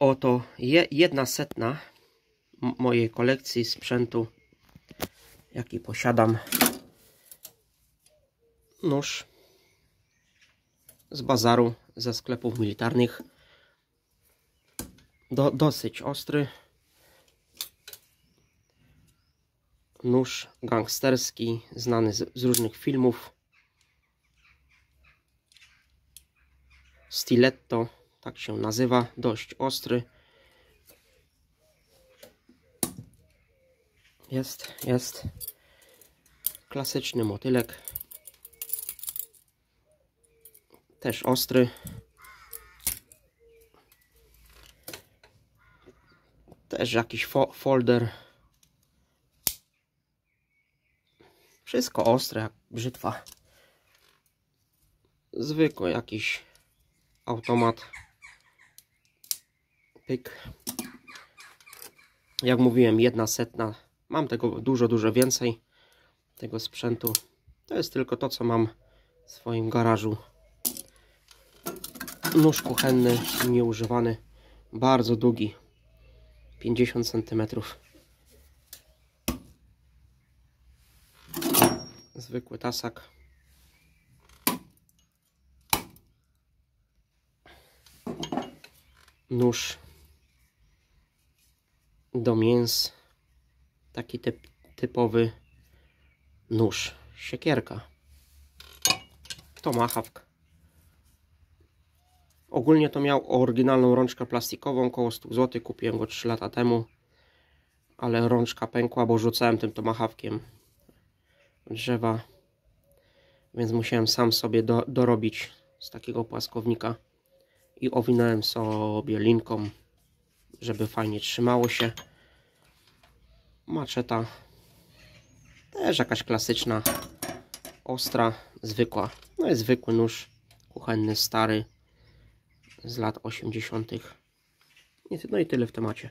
Oto je, jedna setna mojej kolekcji sprzętu, jaki posiadam. Nóż z bazaru, ze sklepów militarnych. Do, dosyć ostry. Nóż gangsterski, znany z, z różnych filmów. Stiletto, tak się nazywa, dość ostry. Jest, jest. Klasyczny motylek. Też ostry. Też jakiś fo folder. Wszystko ostre jak brzytwa. Zwykły jakiś automat. Pyk. Jak mówiłem, jedna setna. Mam tego dużo, dużo więcej. Tego sprzętu. To jest tylko to, co mam w swoim garażu. Nóż kuchenny, nieużywany. Bardzo długi. 50 cm. Zwykły tasak. Nóż do mięs. Taki typ, typowy nóż. Siekierka. Tomahawk. Ogólnie to miał oryginalną rączkę plastikową, około 100 zł. Kupiłem go 3 lata temu. Ale rączka pękła, bo rzucałem tym tomahawkiem drzewa. Więc musiałem sam sobie do, dorobić z takiego płaskownika. I owinąłem sobie linką, żeby fajnie trzymało się. Maczeta. Też jakaś klasyczna, ostra, zwykła. No jest zwykły nóż kuchenny, stary z lat 80. No i tyle w temacie.